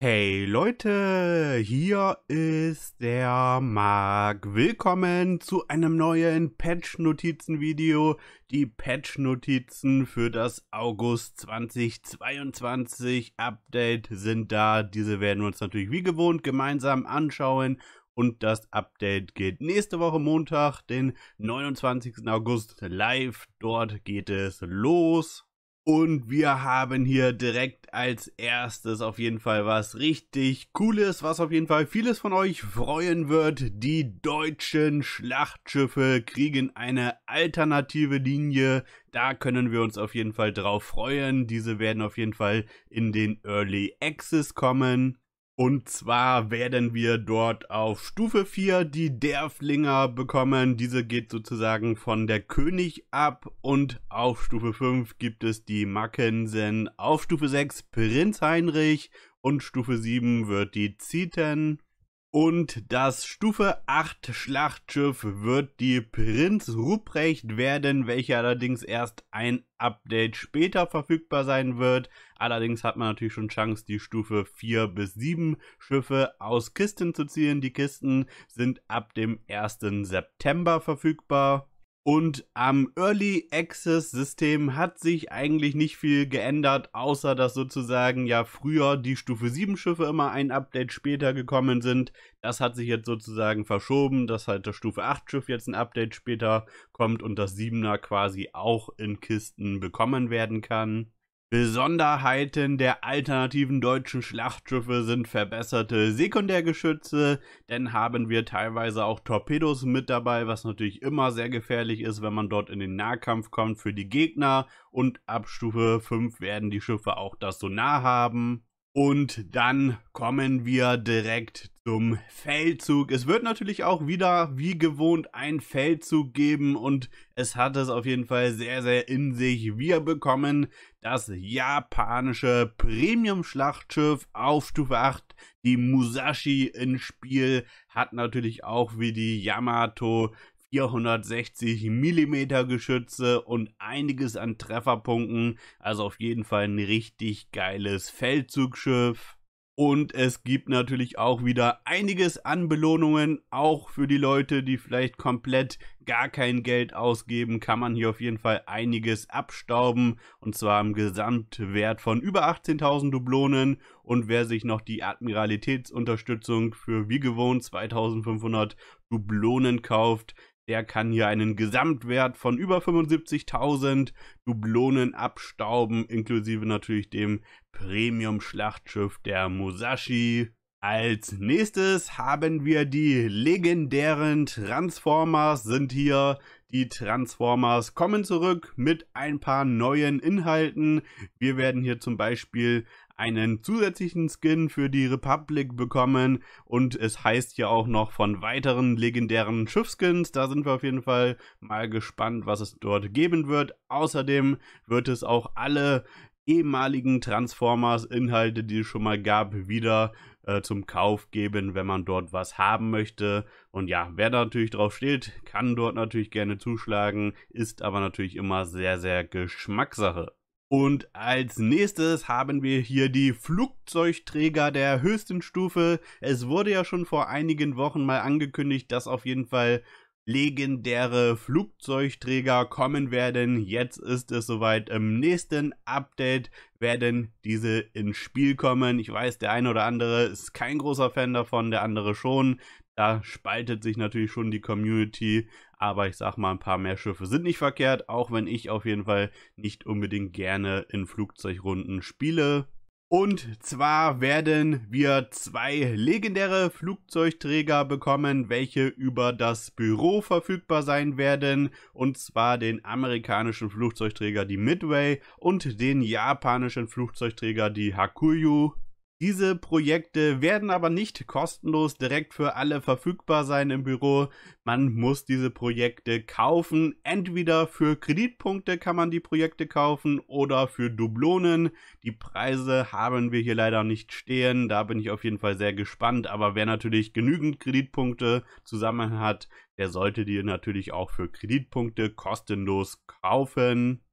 Hey Leute, hier ist der Marc. Willkommen zu einem neuen Patch-Notizen-Video. Die Patch-Notizen für das August 2022 Update sind da. Diese werden wir uns natürlich wie gewohnt gemeinsam anschauen. Und das Update geht nächste Woche Montag, den 29. August live. Dort geht es los. Und wir haben hier direkt als erstes auf jeden Fall was richtig Cooles, was auf jeden Fall vieles von euch freuen wird. Die deutschen Schlachtschiffe kriegen eine alternative Linie. Da können wir uns auf jeden Fall drauf freuen. Diese werden auf jeden Fall in den Early Access kommen. Und zwar werden wir dort auf Stufe 4 die Derflinger bekommen. Diese geht sozusagen von der König ab. Und auf Stufe 5 gibt es die Mackensen. Auf Stufe 6 Prinz Heinrich. Und Stufe 7 wird die Zieten. Und das Stufe 8 Schlachtschiff wird die Prinz Ruprecht werden, welche allerdings erst ein Update später verfügbar sein wird. Allerdings hat man natürlich schon Chance, die Stufe 4 bis 7 Schiffe aus Kisten zu ziehen. Die Kisten sind ab dem 1. September verfügbar. Und am Early Access System hat sich eigentlich nicht viel geändert, außer dass sozusagen ja früher die Stufe 7 Schiffe immer ein Update später gekommen sind. Das hat sich jetzt sozusagen verschoben, dass halt das Stufe 8 Schiff jetzt ein Update später kommt und das 7er quasi auch in Kisten bekommen werden kann. Besonderheiten der alternativen deutschen Schlachtschiffe sind verbesserte Sekundärgeschütze, denn haben wir teilweise auch Torpedos mit dabei, was natürlich immer sehr gefährlich ist, wenn man dort in den Nahkampf kommt für die Gegner und ab Stufe 5 werden die Schiffe auch das Sonar haben. Und dann kommen wir direkt zum Feldzug. Es wird natürlich auch wieder wie gewohnt ein Feldzug geben und es hat es auf jeden Fall sehr, sehr in sich. Wir bekommen das japanische Premium-Schlachtschiff auf Stufe 8. Die Musashi ins Spiel hat natürlich auch wie die Yamato 460 mm Geschütze und einiges an Trefferpunkten. Also auf jeden Fall ein richtig geiles Feldzugsschiff. Und es gibt natürlich auch wieder einiges an Belohnungen, auch für die Leute, die vielleicht komplett gar kein Geld ausgeben, kann man hier auf jeden Fall einiges abstauben. Und zwar im Gesamtwert von über 18.000 Dublonen. Und wer sich noch die Admiralitätsunterstützung für wie gewohnt 2500 Dublonen kauft, der kann hier einen Gesamtwert von über 75.000 Dublonen abstauben, inklusive natürlich dem Premium-Schlachtschiff der Musashi. Als nächstes haben wir die legendären Transformers sind hier. Die Transformers kommen zurück mit ein paar neuen Inhalten. Wir werden hier zum Beispiel einen zusätzlichen Skin für die Republic bekommen und es heißt ja auch noch von weiteren legendären Schiffskins. Da sind wir auf jeden Fall mal gespannt, was es dort geben wird. Außerdem wird es auch alle ehemaligen Transformers-Inhalte, die es schon mal gab, wieder äh, zum Kauf geben, wenn man dort was haben möchte. Und ja, wer da natürlich drauf steht, kann dort natürlich gerne zuschlagen, ist aber natürlich immer sehr, sehr Geschmackssache. Und als nächstes haben wir hier die Flugzeugträger der höchsten Stufe. Es wurde ja schon vor einigen Wochen mal angekündigt, dass auf jeden Fall legendäre Flugzeugträger kommen werden. Jetzt ist es soweit. Im nächsten Update werden diese ins Spiel kommen. Ich weiß, der eine oder andere ist kein großer Fan davon, der andere schon. Da spaltet sich natürlich schon die Community, aber ich sag mal, ein paar mehr Schiffe sind nicht verkehrt, auch wenn ich auf jeden Fall nicht unbedingt gerne in Flugzeugrunden spiele. Und zwar werden wir zwei legendäre Flugzeugträger bekommen, welche über das Büro verfügbar sein werden. Und zwar den amerikanischen Flugzeugträger, die Midway, und den japanischen Flugzeugträger, die Hakuyu. Diese Projekte werden aber nicht kostenlos direkt für alle verfügbar sein im Büro. Man muss diese Projekte kaufen. Entweder für Kreditpunkte kann man die Projekte kaufen oder für Dublonen. Die Preise haben wir hier leider nicht stehen. Da bin ich auf jeden Fall sehr gespannt. Aber wer natürlich genügend Kreditpunkte zusammen hat, der sollte die natürlich auch für Kreditpunkte kostenlos kaufen.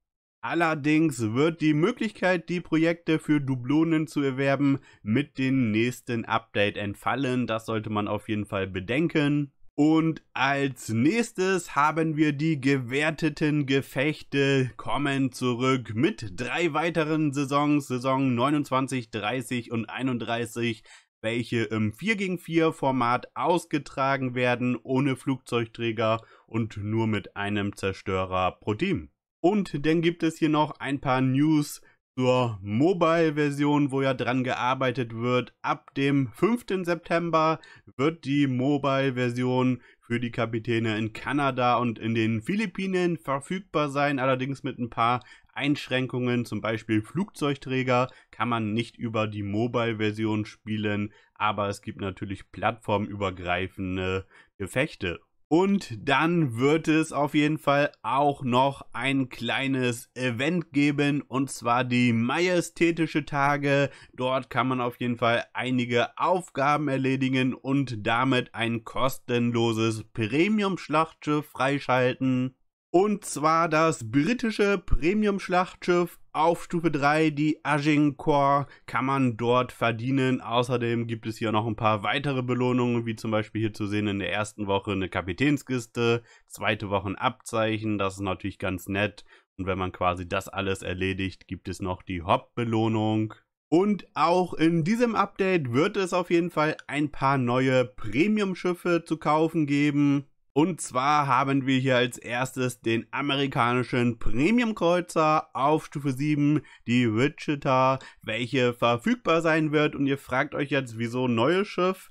Allerdings wird die Möglichkeit, die Projekte für Dublonen zu erwerben, mit dem nächsten Update entfallen. Das sollte man auf jeden Fall bedenken. Und als nächstes haben wir die gewerteten Gefechte kommen zurück mit drei weiteren Saisons, Saison 29, 30 und 31, welche im 4 gegen 4 Format ausgetragen werden, ohne Flugzeugträger und nur mit einem Zerstörer pro Team. Und dann gibt es hier noch ein paar News zur Mobile-Version, wo ja dran gearbeitet wird. Ab dem 5. September wird die Mobile-Version für die Kapitäne in Kanada und in den Philippinen verfügbar sein, allerdings mit ein paar Einschränkungen, zum Beispiel Flugzeugträger kann man nicht über die Mobile-Version spielen, aber es gibt natürlich plattformübergreifende Gefechte. Und dann wird es auf jeden Fall auch noch ein kleines Event geben, und zwar die Majestätische Tage. Dort kann man auf jeden Fall einige Aufgaben erledigen und damit ein kostenloses Premium-Schlachtschiff freischalten. Und zwar das britische Premium-Schlachtschiff auf Stufe 3, die Agincourt, kann man dort verdienen. Außerdem gibt es hier noch ein paar weitere Belohnungen, wie zum Beispiel hier zu sehen in der ersten Woche eine Kapitänskiste, zweite Woche ein Abzeichen, das ist natürlich ganz nett. Und wenn man quasi das alles erledigt, gibt es noch die Hop-Belohnung. Und auch in diesem Update wird es auf jeden Fall ein paar neue Premium-Schiffe zu kaufen geben. Und zwar haben wir hier als erstes den amerikanischen Premium-Kreuzer auf Stufe 7, die Wichita, welche verfügbar sein wird. Und ihr fragt euch jetzt, wieso neues Schiff?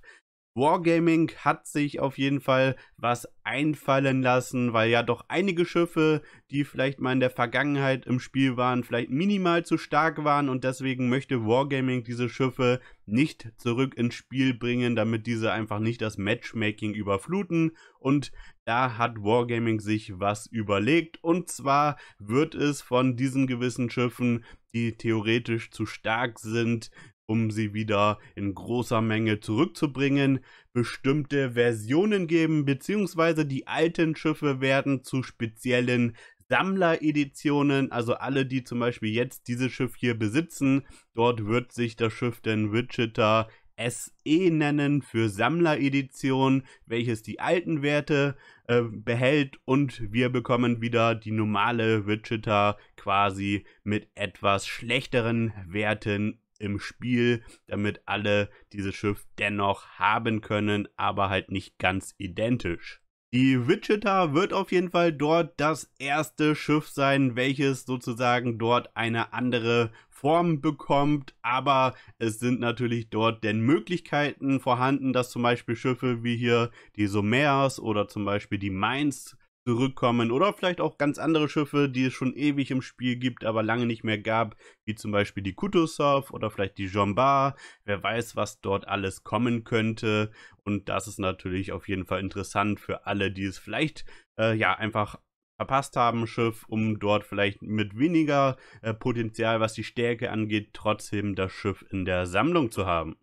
Wargaming hat sich auf jeden Fall was einfallen lassen, weil ja doch einige Schiffe, die vielleicht mal in der Vergangenheit im Spiel waren, vielleicht minimal zu stark waren und deswegen möchte Wargaming diese Schiffe nicht zurück ins Spiel bringen, damit diese einfach nicht das Matchmaking überfluten. Und da hat Wargaming sich was überlegt und zwar wird es von diesen gewissen Schiffen, die theoretisch zu stark sind, um sie wieder in großer Menge zurückzubringen, bestimmte Versionen geben, beziehungsweise die alten Schiffe werden zu speziellen Sammlereditionen, also alle, die zum Beispiel jetzt dieses Schiff hier besitzen, dort wird sich das Schiff den Wichita SE nennen für Sammleredition, welches die alten Werte äh, behält. Und wir bekommen wieder die normale Wichita quasi mit etwas schlechteren Werten im Spiel, damit alle dieses Schiff dennoch haben können, aber halt nicht ganz identisch. Die Wichita wird auf jeden Fall dort das erste Schiff sein, welches sozusagen dort eine andere Form bekommt, aber es sind natürlich dort denn Möglichkeiten vorhanden, dass zum Beispiel Schiffe wie hier die Somers oder zum Beispiel die Mainz zurückkommen oder vielleicht auch ganz andere Schiffe, die es schon ewig im Spiel gibt, aber lange nicht mehr gab, wie zum Beispiel die Kutuzov oder vielleicht die Jombar. Wer weiß, was dort alles kommen könnte und das ist natürlich auf jeden Fall interessant für alle, die es vielleicht äh, ja einfach verpasst haben, Schiff, um dort vielleicht mit weniger äh, Potenzial, was die Stärke angeht, trotzdem das Schiff in der Sammlung zu haben.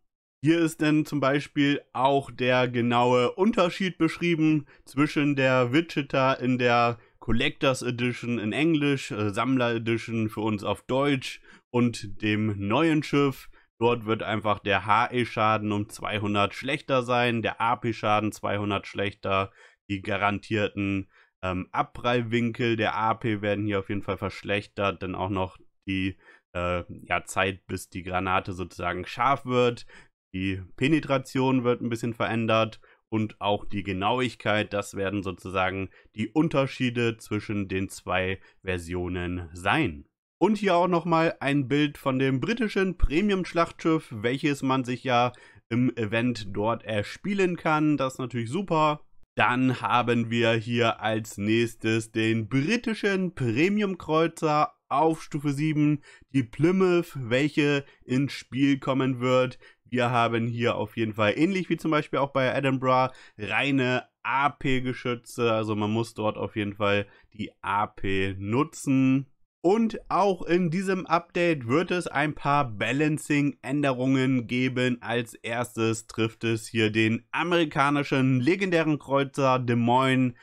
Hier ist dann zum Beispiel auch der genaue Unterschied beschrieben zwischen der Wichita in der Collectors Edition in Englisch, äh, Sammler Edition für uns auf Deutsch und dem neuen Schiff. Dort wird einfach der HE-Schaden um 200 schlechter sein, der AP-Schaden 200 schlechter, die garantierten ähm, Abprallwinkel der AP werden hier auf jeden Fall verschlechtert, dann auch noch die äh, ja, Zeit, bis die Granate sozusagen scharf wird. Die Penetration wird ein bisschen verändert und auch die Genauigkeit. Das werden sozusagen die Unterschiede zwischen den zwei Versionen sein. Und hier auch nochmal ein Bild von dem britischen Premium-Schlachtschiff, welches man sich ja im Event dort erspielen kann. Das ist natürlich super. Dann haben wir hier als nächstes den britischen Premium-Kreuzer auf Stufe 7, die Plymouth, welche ins Spiel kommen wird. Wir haben hier auf jeden Fall, ähnlich wie zum Beispiel auch bei Edinburgh, reine AP-Geschütze. Also man muss dort auf jeden Fall die AP nutzen. Und auch in diesem Update wird es ein paar Balancing-Änderungen geben. Als erstes trifft es hier den amerikanischen legendären Kreuzer Des Moines,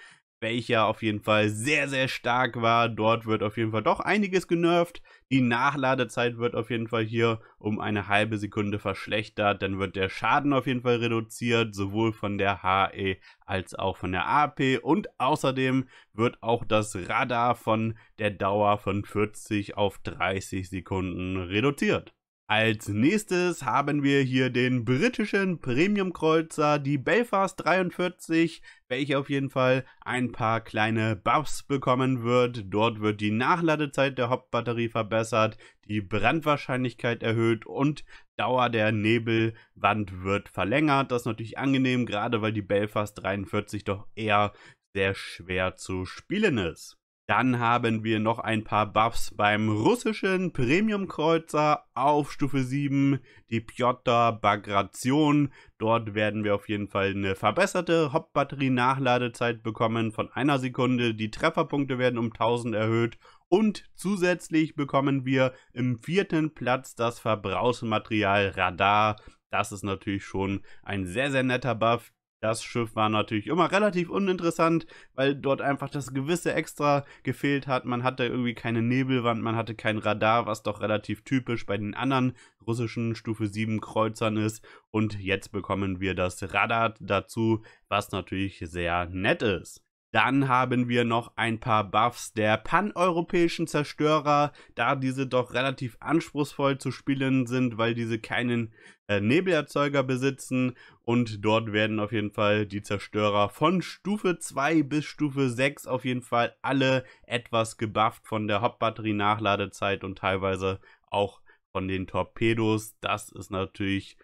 welcher auf jeden Fall sehr, sehr stark war. Dort wird auf jeden Fall doch einiges genervt. Die Nachladezeit wird auf jeden Fall hier um eine halbe Sekunde verschlechtert. Dann wird der Schaden auf jeden Fall reduziert, sowohl von der HE als auch von der AP. Und außerdem wird auch das Radar von der Dauer von 40 auf 30 Sekunden reduziert. Als nächstes haben wir hier den britischen Premium-Kreuzer, die Belfast 43, welche auf jeden Fall ein paar kleine Buffs bekommen wird. Dort wird die Nachladezeit der Hauptbatterie verbessert, die Brandwahrscheinlichkeit erhöht und Dauer der Nebelwand wird verlängert. Das ist natürlich angenehm, gerade weil die Belfast 43 doch eher sehr schwer zu spielen ist. Dann haben wir noch ein paar Buffs beim russischen Premium-Kreuzer auf Stufe 7, die Piotr Bagration. Dort werden wir auf jeden Fall eine verbesserte Hauptbatterie-Nachladezeit bekommen von einer Sekunde. Die Trefferpunkte werden um 1000 erhöht und zusätzlich bekommen wir im vierten Platz das Verbrauchsmaterial Radar. Das ist natürlich schon ein sehr, sehr netter Buff. Das Schiff war natürlich immer relativ uninteressant, weil dort einfach das gewisse Extra gefehlt hat. Man hatte irgendwie keine Nebelwand, man hatte kein Radar, was doch relativ typisch bei den anderen russischen Stufe 7 Kreuzern ist. Und jetzt bekommen wir das Radar dazu, was natürlich sehr nett ist. Dann haben wir noch ein paar Buffs der paneuropäischen Zerstörer, da diese doch relativ anspruchsvoll zu spielen sind, weil diese keinen äh, Nebelerzeuger besitzen und dort werden auf jeden Fall die Zerstörer von Stufe 2 bis Stufe 6 auf jeden Fall alle etwas gebufft von der Hauptbatterie-Nachladezeit und teilweise auch von den Torpedos. Das ist natürlich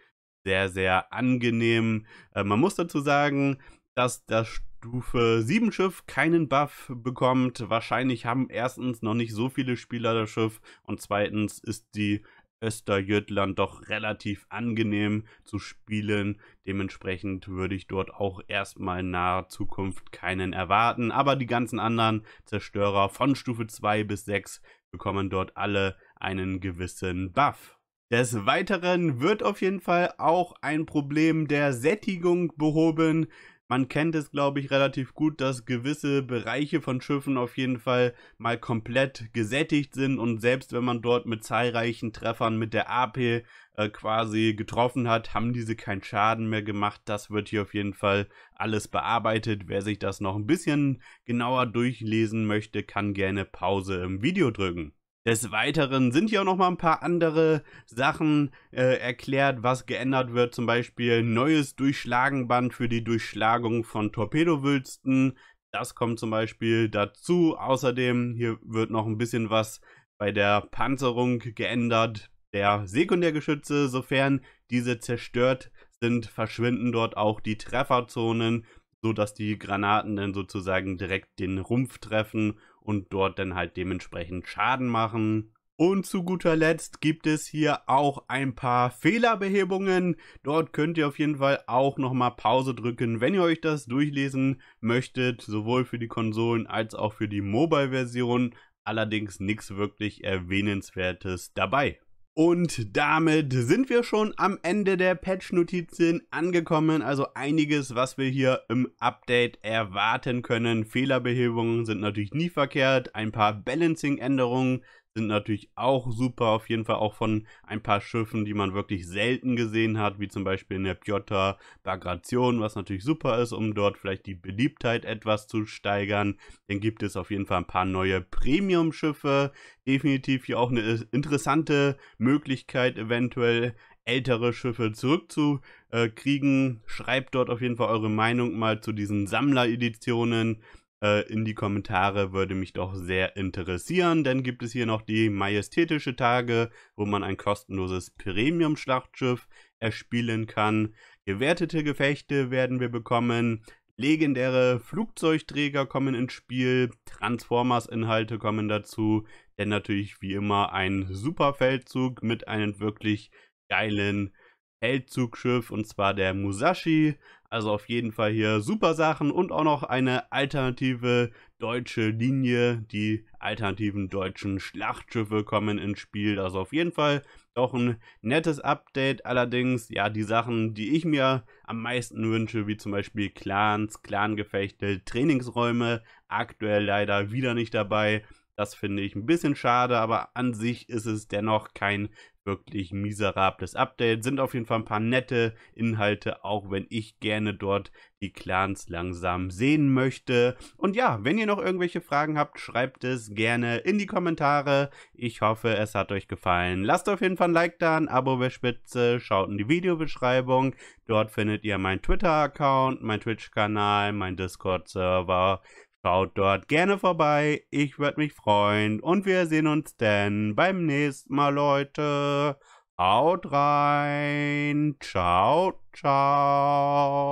sehr, sehr angenehm. Äh, man muss dazu sagen, dass das Stufe 7 Schiff keinen Buff bekommt. Wahrscheinlich haben erstens noch nicht so viele Spieler das Schiff und zweitens ist die Österjütland doch relativ angenehm zu spielen. Dementsprechend würde ich dort auch erstmal in naher Zukunft keinen erwarten. Aber die ganzen anderen Zerstörer von Stufe 2 bis 6 bekommen dort alle einen gewissen Buff. Des Weiteren wird auf jeden Fall auch ein Problem der Sättigung behoben. Man kennt es, glaube ich, relativ gut, dass gewisse Bereiche von Schiffen auf jeden Fall mal komplett gesättigt sind und selbst wenn man dort mit zahlreichen Treffern mit der AP äh, quasi getroffen hat, haben diese keinen Schaden mehr gemacht. Das wird hier auf jeden Fall alles bearbeitet. Wer sich das noch ein bisschen genauer durchlesen möchte, kann gerne Pause im Video drücken. Des Weiteren sind hier auch noch mal ein paar andere Sachen äh, erklärt, was geändert wird. Zum Beispiel neues Durchschlagenband für die Durchschlagung von Torpedowülsten. Das kommt zum Beispiel dazu. Außerdem hier wird noch ein bisschen was bei der Panzerung geändert. Der Sekundärgeschütze, sofern diese zerstört sind, verschwinden dort auch die Trefferzonen, sodass die Granaten dann sozusagen direkt den Rumpf treffen und dort dann halt dementsprechend Schaden machen. Und zu guter Letzt gibt es hier auch ein paar Fehlerbehebungen. Dort könnt ihr auf jeden Fall auch nochmal Pause drücken, wenn ihr euch das durchlesen möchtet, sowohl für die Konsolen als auch für die Mobile-Version. Allerdings nichts wirklich Erwähnenswertes dabei. Und damit sind wir schon am Ende der Patch-Notizen angekommen. Also einiges, was wir hier im Update erwarten können. Fehlerbehebungen sind natürlich nie verkehrt. Ein paar Balancing-Änderungen sind natürlich auch super, auf jeden Fall auch von ein paar Schiffen, die man wirklich selten gesehen hat, wie zum Beispiel in der Piotr Bagration, was natürlich super ist, um dort vielleicht die Beliebtheit etwas zu steigern. Dann gibt es auf jeden Fall ein paar neue Premium-Schiffe, definitiv hier auch eine interessante Möglichkeit, eventuell ältere Schiffe zurückzukriegen. Schreibt dort auf jeden Fall eure Meinung mal zu diesen Sammler-Editionen äh, in die Kommentare, würde mich doch sehr interessieren. Dann gibt es hier noch die majestätische Tage, wo man ein kostenloses Premium-Schlachtschiff erspielen kann. Gewertete Gefechte werden wir bekommen. Legendäre Flugzeugträger kommen ins Spiel, Transformers-Inhalte kommen dazu, denn natürlich wie immer ein super Feldzug mit einem wirklich geilen Feldzugsschiff und zwar der Musashi. Also auf jeden Fall hier super Sachen und auch noch eine alternative deutsche Linie. Die alternativen deutschen Schlachtschiffe kommen ins Spiel. Also auf jeden Fall doch ein nettes Update. Allerdings, ja, die Sachen, die ich mir am meisten wünsche, wie zum Beispiel Clans, Clangefechte, Trainingsräume, aktuell leider wieder nicht dabei. Das finde ich ein bisschen schade, aber an sich ist es dennoch kein wirklich miserables Update. Sind auf jeden Fall ein paar nette Inhalte, auch wenn ich gerne dort die Clans langsam sehen möchte. Und ja, wenn ihr noch irgendwelche Fragen habt, schreibt es gerne in die Kommentare. Ich hoffe, es hat euch gefallen. Lasst auf jeden Fall ein Like da, ein Abo wäre spitze, schaut in die Videobeschreibung. Dort findet ihr meinen Twitter-Account, meinen Twitch-Kanal, meinen Discord-Server. Schaut dort gerne vorbei, ich würde mich freuen und wir sehen uns dann beim nächsten Mal, Leute. Haut rein, ciao, ciao.